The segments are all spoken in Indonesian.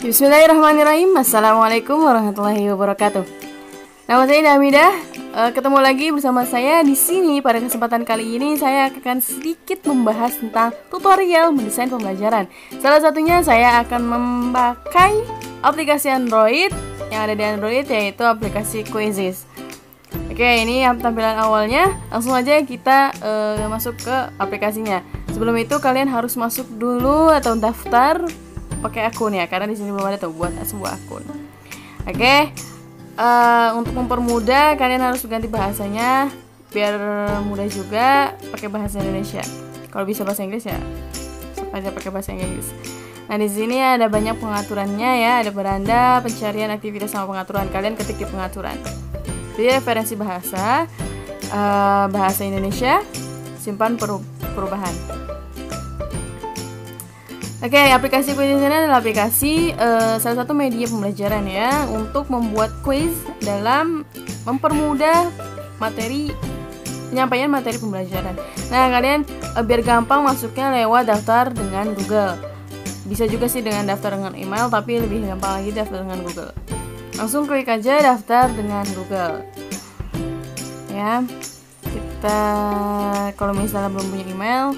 Bismillahirrahmanirrahim. Assalamualaikum warahmatullahi wabarakatuh. Nama saya Damidah. Uh, ketemu lagi bersama saya di sini. Pada kesempatan kali ini saya akan sedikit membahas tentang tutorial mendesain pembelajaran. Salah satunya saya akan memakai aplikasi Android yang ada di Android yaitu aplikasi Quizzes. Oke, ini tampilan awalnya. Langsung aja kita uh, masuk ke aplikasinya. Sebelum itu kalian harus masuk dulu atau daftar pakai akun ya, karena di sini belum ada tuh buat sebuah akun. Oke, uh, untuk mempermudah kalian harus ganti bahasanya biar mudah juga pakai bahasa Indonesia. Kalau bisa bahasa Inggris ya aja pakai bahasa Inggris. Nah di sini ada banyak pengaturannya ya, ada beranda, pencarian aktivitas sama pengaturan. Kalian ketik di pengaturan. Jadi referensi bahasa, uh, bahasa Indonesia, simpan perubahan. Oke, okay, aplikasi quiz ini adalah aplikasi uh, salah satu media pembelajaran ya untuk membuat quiz dalam mempermudah materi penyampaian materi pembelajaran. Nah, kalian uh, biar gampang masuknya lewat daftar dengan Google. Bisa juga sih dengan daftar dengan email, tapi lebih gampang lagi daftar dengan Google. Langsung klik aja daftar dengan Google. Ya, kita kalau misalnya belum punya email,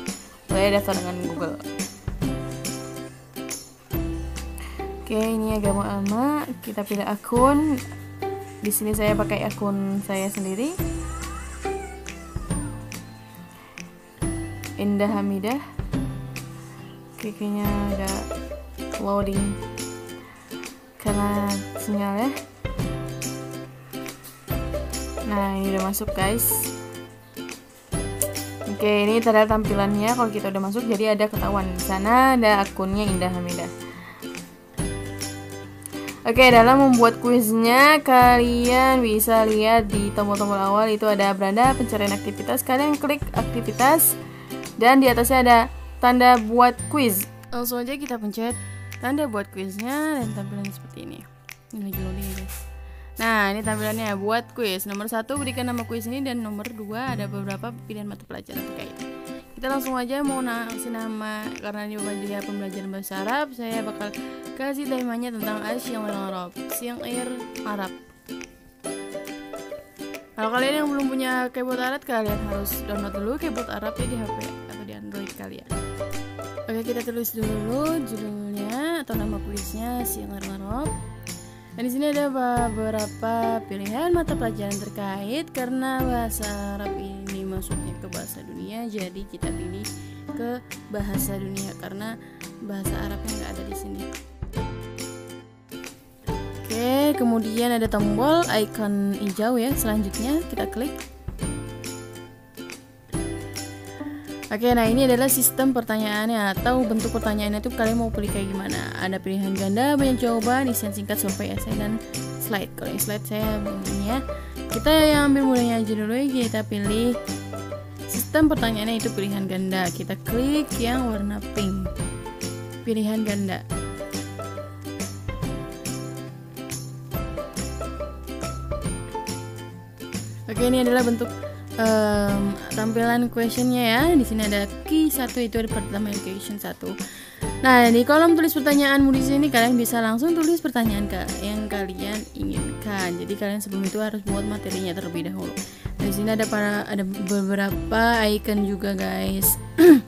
boleh daftar dengan Google. Oke, ini agak lama. Kita pilih akun. Di sini saya pakai akun saya sendiri. Indah Hamidah. Kayaknya agak loading karena sinyal ya. Nah, ini udah masuk, guys. Oke, ini tanda tampilannya kalau kita udah masuk jadi ada ketahuan di sana ada akunnya Indah Hamidah. Oke, dalam membuat kuisnya kalian bisa lihat di tombol-tombol awal itu ada beranda pencarian aktivitas. Kalian klik aktivitas dan di atasnya ada tanda buat kuis. Langsung aja kita pencet tanda buat kuisnya dan tampilannya seperti ini. Ini lagi loading guys. Nah, ini tampilannya buat kuis. Nomor satu berikan nama kuis ini dan nomor dua ada beberapa pilihan mata pelajaran terkait kita langsung aja mau ngasih nama karena ini bagian pembelajaran bahasa Arab saya bakal kasih temanya tentang Asyang Arab siang air Arab. Kalau kalian yang belum punya keyboard Arab kalian harus download dulu keyboard Arabnya di HP atau di Android kalian oke kita tulis dulu judulnya atau nama kuisnya siang air Arab. Dan di sini ada beberapa pilihan mata pelajaran terkait karena bahasa Arab ini masuknya ke bahasa dunia jadi kita pilih ke bahasa dunia karena bahasa Arabnya nggak ada di sini Oke, kemudian ada tombol icon hijau ya. Selanjutnya kita klik. Oke, nah ini adalah sistem pertanyaannya atau bentuk pertanyaannya itu kalian mau pilih kayak gimana? Ada pilihan ganda, banyak jawaban, isian singkat sampai essay dan slide. Kalau yang slide saya ini ya. Kita yang ambil mulainya aja dulu ya. Kita pilih Sistem pertanyaannya itu pilihan ganda. Kita klik yang warna pink. Pilihan ganda. Oke, ini adalah bentuk um, tampilan questionnya ya. Di sini ada key satu itu ada pertama question satu. Nah, di kolom tulis pertanyaanmu di sini kalian bisa langsung tulis pertanyaan yang kalian inginkan. Jadi kalian sebelum itu harus buat materinya terlebih dahulu di sini ada para ada beberapa icon juga guys.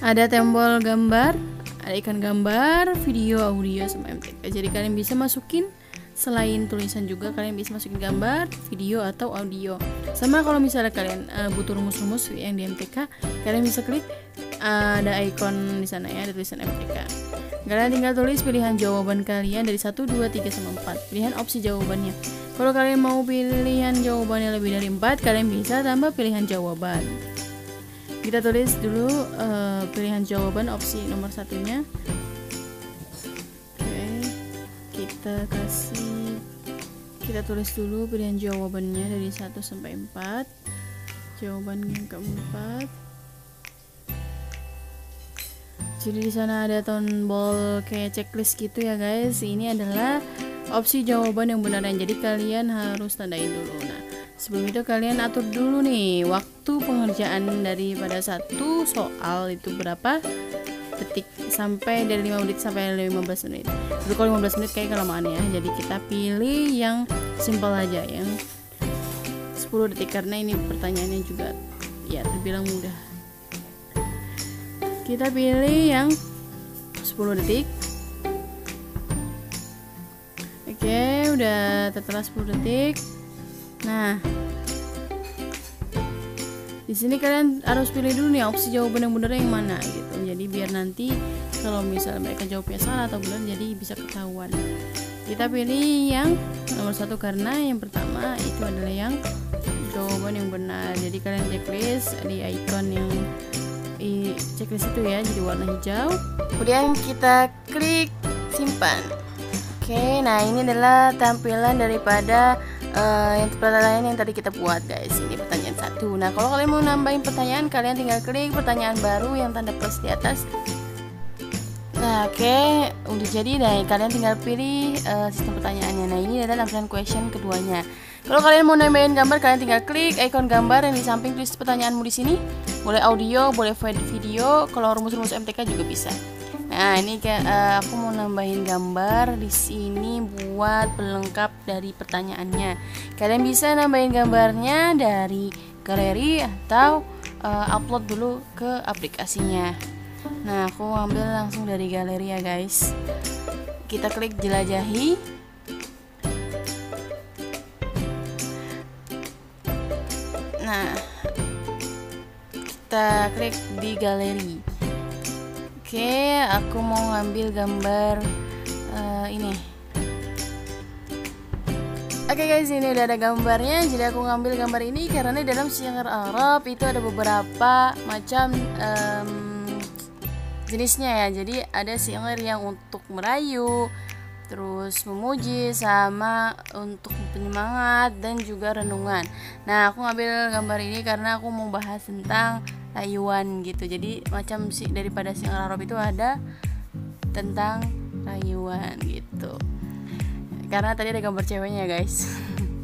Ada tombol gambar ada ikan gambar video audio sama MTK jadi kalian bisa masukin selain tulisan juga kalian bisa masukin gambar video atau audio. Sama kalau misalnya kalian uh, butuh rumus-rumus yang di MTK kalian bisa klik ada icon di sana ya ada tulisan MTK kalian tinggal tulis pilihan jawaban kalian dari 1, 2, 3, sama 4 pilihan opsi jawabannya kalau kalian mau pilihan jawabannya lebih dari 4, kalian bisa tambah pilihan jawaban. Kita tulis dulu uh, pilihan jawaban opsi nomor satunya. Oke, kita kasih kita tulis dulu pilihan jawabannya dari 1 sampai 4. Jawaban yang keempat. Jadi di sana ada tombol kayak checklist gitu ya guys. Ini adalah opsi jawaban yang benar. Jadi kalian harus tandain dulu. Nah sebelum itu kalian atur dulu nih waktu pengerjaan daripada satu soal itu berapa detik sampai dari 5 menit sampai 15 menit. Jadi kalau 15 menit kayak kelamaan ya. Jadi kita pilih yang simple aja yang 10 detik. Karena ini pertanyaannya juga ya terbilang mudah kita pilih yang 10 detik. Oke udah setelah 10 detik. Nah di sini kalian harus pilih dulu nih opsi jawaban yang benar yang mana gitu. Jadi biar nanti kalau misalnya mereka jawabnya salah atau benar jadi bisa ketahuan. Kita pilih yang nomor satu karena yang pertama itu adalah yang jawaban yang benar. Jadi kalian checklist di icon yang di checklist itu ya jadi warna hijau kemudian kita klik simpan oke nah ini adalah tampilan daripada uh, yang pertanyaan yang tadi kita buat guys ini pertanyaan satu nah kalau kalian mau nambahin pertanyaan kalian tinggal klik pertanyaan baru yang tanda plus di atas Nah, oke, okay. udah jadi nah kalian tinggal pilih uh, sistem pertanyaannya. Nah, ini adalah tampilan question keduanya. Kalau kalian mau nambahin gambar, kalian tinggal klik ikon gambar yang di samping tulis pertanyaanmu di sini. Boleh audio, boleh video. Kalau rumus-rumus MTK juga bisa. Nah, ini kayak uh, aku mau nambahin gambar di sini buat pelengkap dari pertanyaannya. Kalian bisa nambahin gambarnya dari galeri atau uh, upload dulu ke aplikasinya. Nah, aku ambil langsung dari galeri ya, guys. Kita klik jelajahi. Nah, kita klik di galeri. Oke, aku mau ngambil gambar uh, ini. Oke guys, ini udah ada gambarnya. Jadi aku ngambil gambar ini karena di dalam syair Arab itu ada beberapa macam um, jenisnya ya jadi ada singer yang untuk merayu terus memuji sama untuk penyemangat dan juga renungan. Nah aku ngambil gambar ini karena aku mau bahas tentang rayuan gitu. Jadi macam si daripada singer Arab itu ada tentang rayuan gitu. Karena tadi ada gambar ceweknya guys.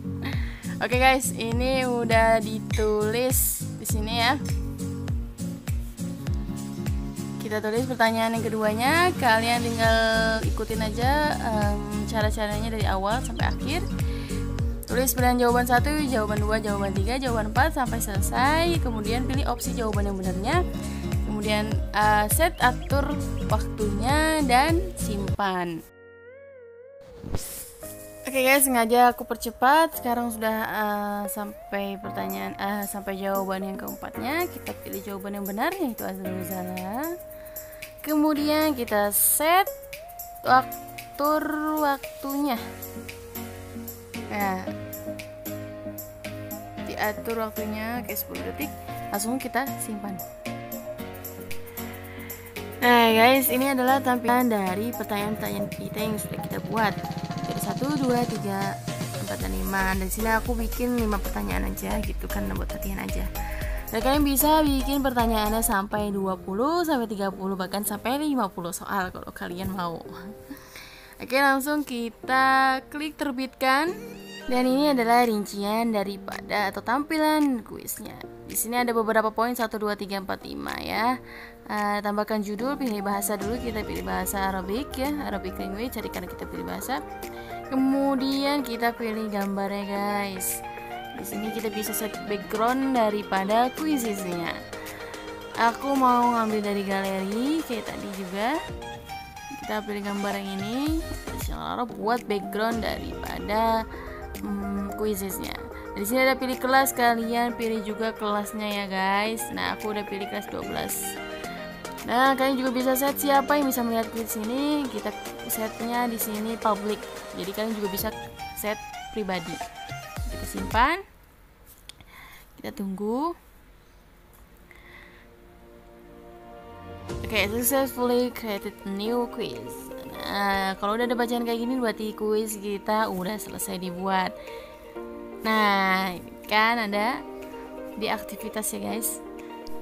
Oke okay guys ini udah ditulis di sini ya kita tulis pertanyaan yang keduanya. Kalian tinggal ikutin aja um, cara-caranya dari awal sampai akhir. Tulis pilihan jawaban satu jawaban dua jawaban tiga jawaban empat sampai selesai. Kemudian pilih opsi jawaban yang benarnya kemudian uh, set atur waktunya dan simpan. Oke okay guys, sengaja aku percepat. Sekarang sudah uh, sampai pertanyaan, uh, sampai jawaban yang keempatnya. Kita pilih jawaban yang benar, yaitu azal zala kemudian kita set waktu waktunya. Nah diatur waktunya ke 10 detik. Langsung kita simpan. Nah guys, ini adalah tampilan dari pertanyaan-pertanyaan kita yang sudah kita buat. Dari 1, 2, 3, 4, dan 5 Dan sini aku bikin 5 pertanyaan aja gitu kan buat latihan aja dan kalian bisa bikin pertanyaannya sampai 20 sampai 30 bahkan sampai 50 soal kalau kalian mau. Oke, langsung kita klik terbitkan. Dan ini adalah rincian daripada atau tampilan kuisnya. Di sini ada beberapa poin 1 2 3 4 5 ya. Uh, tambahkan judul, pilih bahasa dulu, kita pilih bahasa Arabic ya, Arabic language, jadi karena kita pilih bahasa. Kemudian kita pilih gambarnya guys. Di sini kita bisa set background daripada kuisisnya. Aku mau ngambil dari galeri kayak tadi juga. Kita pilih gambar yang ini. Lalu buat background daripada hmm, kuisisnya. Di sini ada pilih kelas kalian pilih juga kelasnya ya guys. Nah, aku udah pilih kelas 12. Nah, kalian juga bisa set siapa yang bisa melihat kuis ini. Kita setnya di sini public. Jadi kalian juga bisa set pribadi simpan kita tunggu Oke, okay, successfully created new quiz. Nah, kalau udah ada bacaan kayak gini berarti quiz kita udah selesai dibuat. Nah, kan ada di aktivitas ya guys.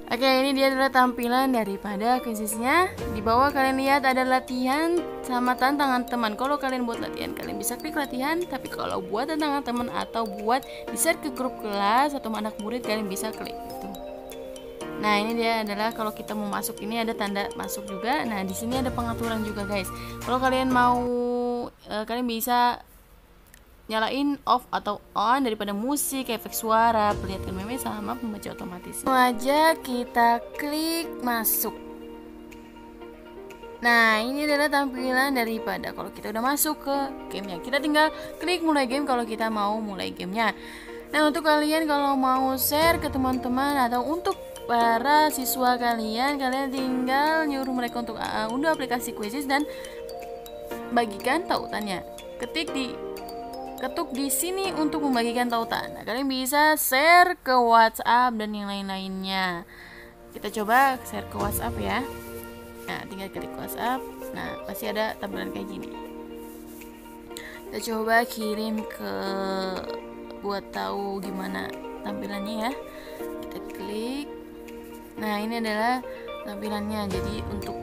Oke, ini dia adalah tampilan daripada kuisnya. Di bawah kalian lihat ada latihan sama tantangan teman. Kalau kalian buat latihan, kalian bisa klik latihan. Tapi kalau buat tantangan teman atau buat di share ke grup kelas atau anak murid, kalian bisa klik itu. Nah ini dia adalah kalau kita mau masuk ini ada tanda masuk juga. Nah di sini ada pengaturan juga guys. Kalau kalian mau uh, kalian bisa nyalain off atau on daripada musik, efek suara, perlihatkan meme sama pembaca otomatis. Aja kita klik masuk. Nah ini adalah tampilan daripada kalau kita udah masuk ke gamenya. Kita tinggal klik mulai game kalau kita mau mulai gamenya. Nah untuk kalian kalau mau share ke teman-teman atau untuk para siswa kalian kalian tinggal nyuruh mereka untuk uh, unduh aplikasi Quizzes dan bagikan tautannya ketik di ketuk di sini untuk membagikan tautan. Nah, kalian bisa share ke WhatsApp dan yang lain-lainnya. Kita coba share ke WhatsApp ya. Nah tinggal klik WhatsApp. Nah pasti ada tampilan kayak gini. Kita coba kirim ke buat tahu gimana tampilannya ya. Kita klik. Nah, ini adalah tampilannya. Jadi untuk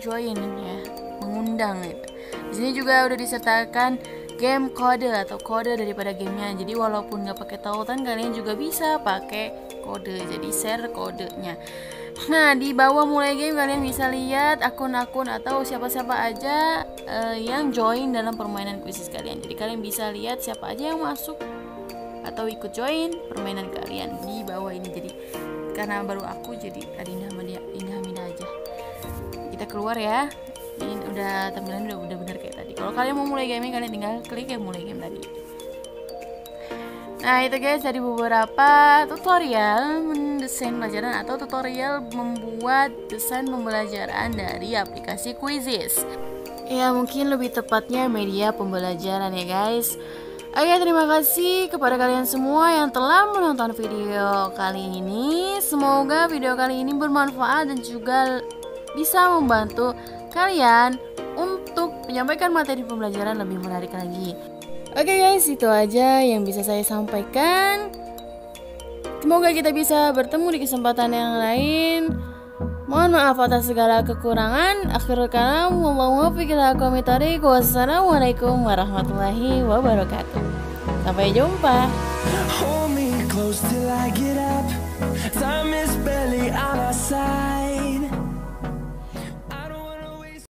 join ya, mengundang itu. Di sini juga udah disertakan game kode atau kode daripada gamenya. Jadi walaupun nggak pakai tautan, kalian juga bisa pakai kode. Jadi share kodenya. Nah, di bawah mulai game kalian bisa lihat akun-akun atau siapa-siapa aja uh, yang join dalam permainan kuisis kalian. Jadi kalian bisa lihat siapa aja yang masuk atau ikut join permainan kalian di bawah ini. Jadi karena baru aku jadi Hamidah, Indah Hamidah aja kita keluar ya ini udah tampilan udah udah bener kayak tadi kalau kalian mau mulai gaming kalian tinggal klik yang mulai game tadi. Nah itu guys dari beberapa tutorial mendesain pelajaran atau tutorial membuat desain pembelajaran dari aplikasi Quizzes. Ya mungkin lebih tepatnya media pembelajaran ya guys. Oke terima kasih kepada kalian semua yang telah menonton video kali ini. Semoga video kali ini bermanfaat dan juga bisa membantu kalian menyampaikan materi pembelajaran lebih menarik lagi Oke guys itu aja yang bisa saya sampaikan Semoga kita bisa bertemu di kesempatan yang lain Mohon maaf atas segala kekurangan. Akhirul kalam, wallahu Wassalamualaikum warahmatullahi wabarakatuh. Sampai jumpa. Hold me close till I get up. Time is barely on our side.